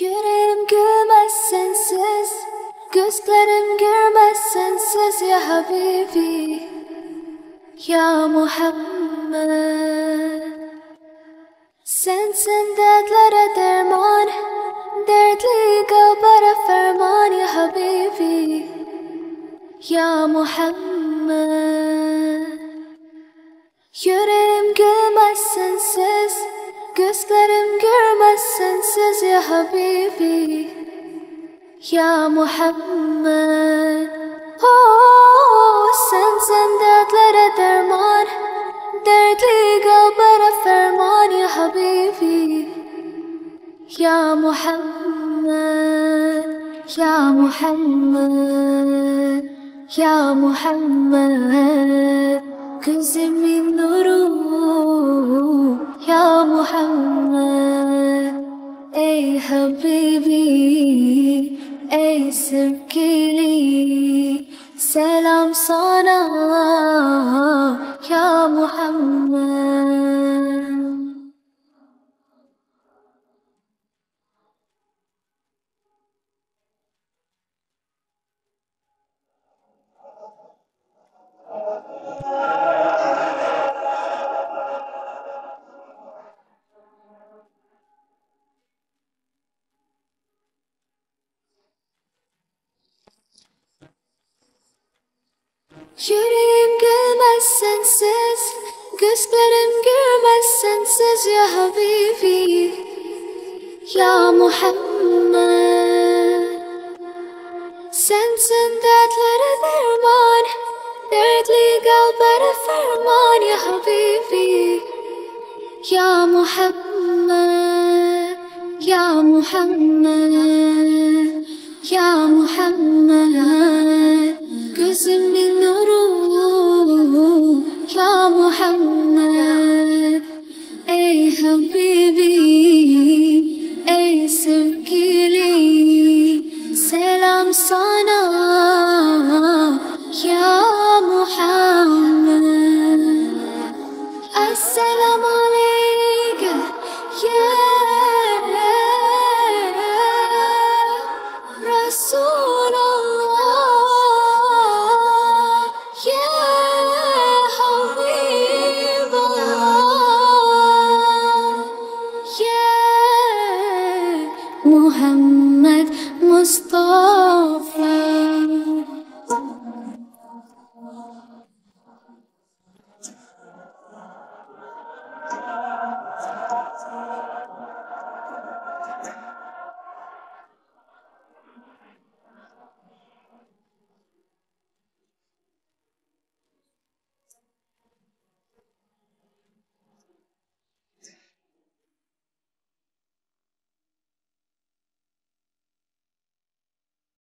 yeah, gülmez sensiz Gözlerim gülmez sensiz ya Habibi Ya Muhammed Sensin dertlere derman Dertli kalplere ferman ya Habibi Ya Muhammed Gözlerim görmez sensiz ya Habibi Ya Muhammed Oh, sen sen dertlere derman Dertli kalbara ferman ya Habibi Ya Muhammed Ya Muhammed Ya Muhammed Gözümün nuru عمّا أي حبيبي أي سبكي لي سلام صنعاء Shooting in girl my senses قسلر girl my senses يا حبيبي يا محمد Sensing that letter فرمان دردلي قلبي فرمان يا حبيبي يا محمد يا محمد Muhammad Mustafa